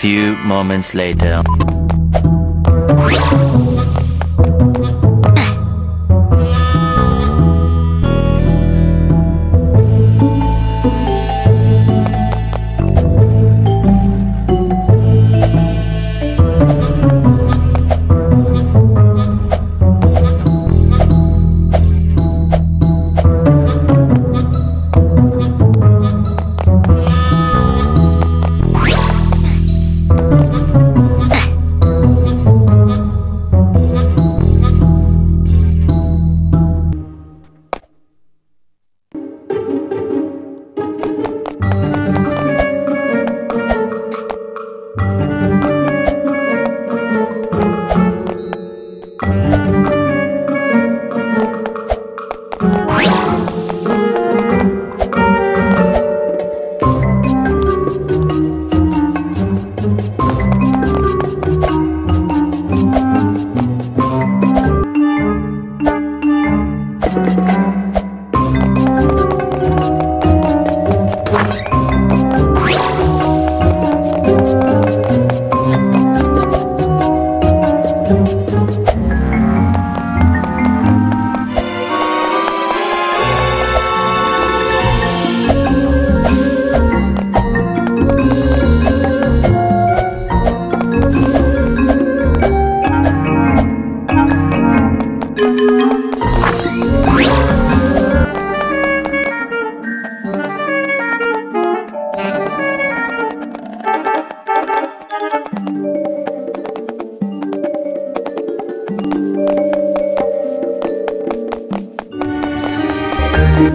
Few moments later.